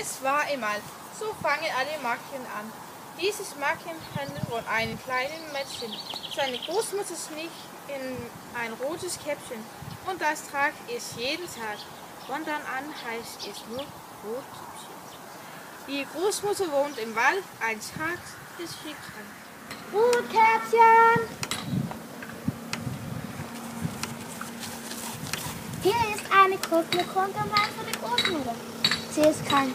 Es war einmal. So fangen alle Märchen an. Dieses Märchen handelt von einem kleinen Mädchen. Seine Großmutter schnitt in ein rotes Käppchen und das trage es jeden Tag. Von dann an heißt es nur Rotkäppchen. Die Großmutter wohnt im Wald, ein Tag ist sie krank. Rotkäppchen! Hier ist eine Krücke, für die Großmutter sehe es kann.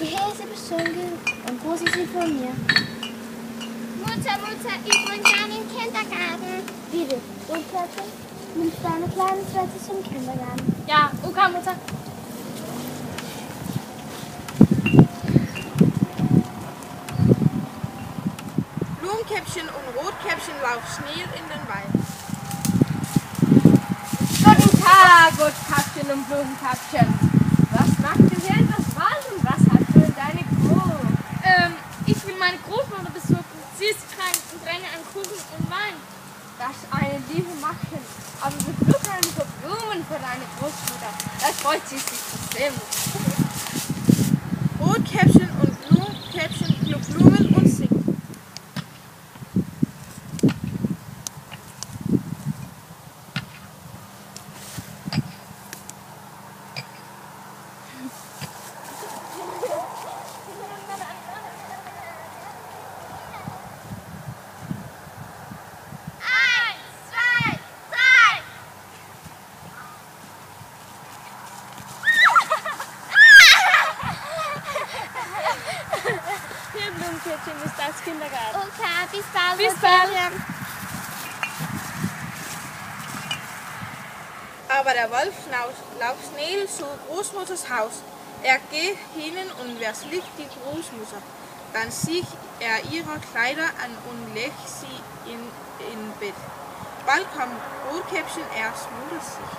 Die Hälse Häse beschönigt und groß ist sie von mir. Mutter, Mutter, ich bin dann im den Kindergarten. Wie Und plötzlich nimmst deine kleinen Plätze zum Kindergarten. Ja, okay, Mutter. Blumenkäppchen und Rotkäppchen laufen schnell in den Wald. Guten Tag, Rotkäppchen und Blumenkäppchen. Was macht denn hier etwas Wald und was hat denn deine Kuh? Ähm, ich will meine Großmutter besuchen. Sie ist krank und renne an Kuchen und Wein. Das ist eine liebe Machen. Aber wir pflücken so Blumen für deine Großmutter. Das freut sie sich bestimmt. Rot Käppchen Kindergarten. Okay, bis bald. Bis bald. Aber der Wolf lauf schnell zu Großmutters Haus. Er geht hin und verschlägt die Großmutter. Dann sieht er ihre Kleider an und legt sie in, in Bett. Bald kommt Rotkäppchen, erst schmuddelt sich.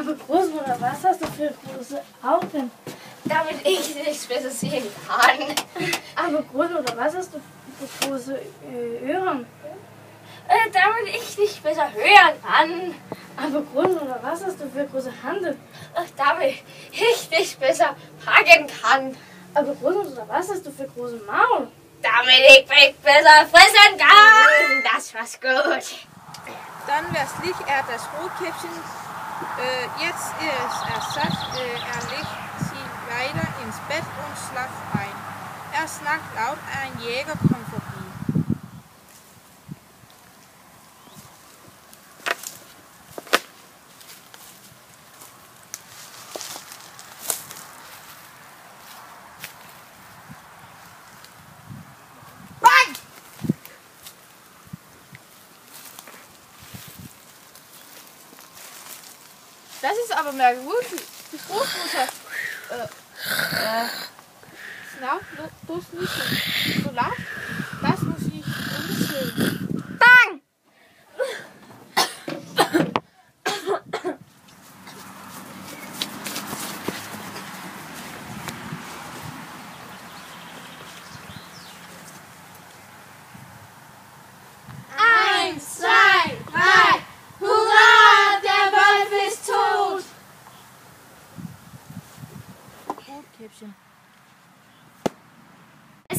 Aber Großmutter, was hast du für große Augen? Äh, äh, damit ich nichts besser sehen kann. Aber Großmutter, was hast du für große äh, Ohren? Äh, damit ich nicht besser hören kann. Aber Großmutter, was hast du für große Hände? Damit ich nicht besser packen kann. Aber Großmutter, was hast du für große Maul? Damit ich mich besser fressen kann. Das war's gut. Dann wär's Licht, er hat das Rotkäppchen äh, jetzt ist er satt, äh, er legt sie leider ins Bett und schlaft ein. Er nach laut ein Jäger kommt ist aber mehr gut. Die Großmutter. Äh, äh, na, das nicht so, laut. Das muss ich umstellen.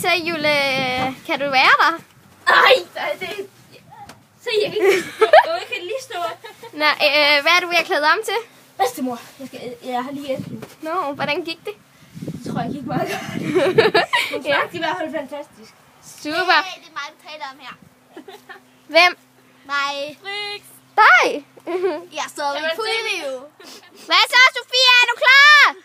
så Jule, kan du være der? Nej, det er... Se, jeg kan ikke kan lige stå. Nå, øh, hvad er du ved at klæde om til? Bedstemor. Jeg, skal, jeg har lige et. Nå, no, hvordan gik det? Det tror jeg gik meget godt. Hun ja. i hvert fald fantastisk. Super. Hey, det er mig, vi taler om her. Hvem? Mig. Frix. Dig? jeg står i Hvad så, Sofia? Er du klar?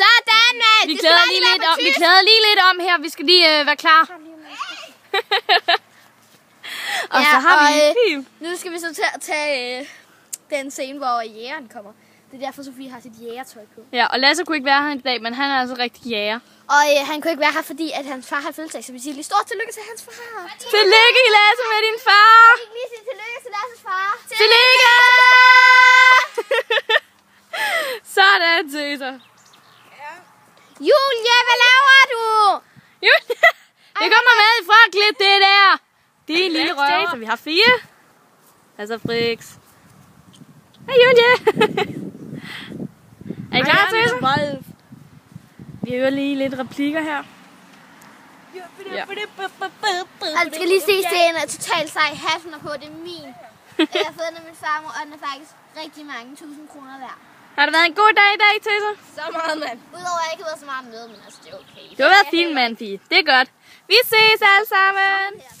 Sådan, mand! Vi klæder lige lidt om, vi klæder lige lidt om her. Vi skal lige øh, være klar. og ja, så har og, vi en film. nu skal vi så til at tage øh, den scene, hvor jægeren kommer. Det er derfor, Sofie har sit jægertøj på. Ja, og Lasse kunne ikke være her i dag, men han er altså rigtig jæger. Og øh, han kunne ikke være her, fordi at hans far har fødselsdag, så vi siger lige stort tillykke til hans far. Tillykke, Lasse, med din far! vi har fire. Altså Frix. Hej Julie! er I klar til det? Vi hører lige lidt replikker her. Ja. Og skal lige se, scenen er totalt sej. Hatten er på, det er min. Jeg har fået den af min farmor, og den er faktisk rigtig mange tusind kroner værd. Har det været en god dag i dag, Tessa? Så meget, mand. Udover at jeg ikke har været så meget med, men altså, det er okay. Du har været fin, mand, pige. Det er godt. Vi ses alle sammen.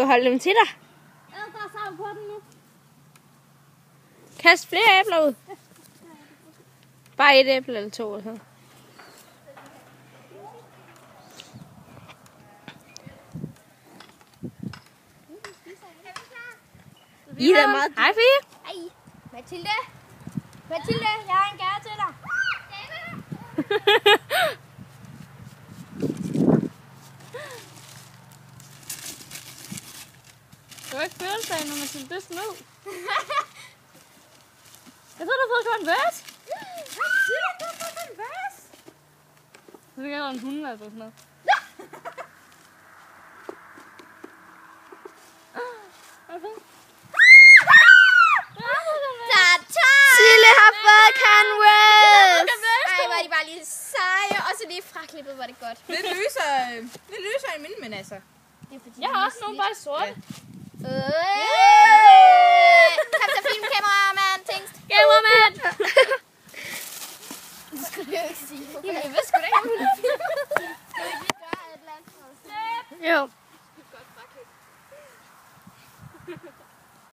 skal holde dem til dig. Jeg der bare på den nu. Kast flere æbler ud. Bare et æble eller to. Så. I er meget... Hej, Fie. Hej. Mathilde. Mathilde, jeg har en gave til dig. Det var ikke følelse af, når man tænkte det ned. jeg tror, du har fået en Ja, du har fået konvers. Så det kan en hund eller sådan noget. har var bare lige og så lige fraklippet var det godt. lyser, øh, det lyser i mine, men altså. Det er fordi, jeg har også nogle bare sorte. Ja. 哎。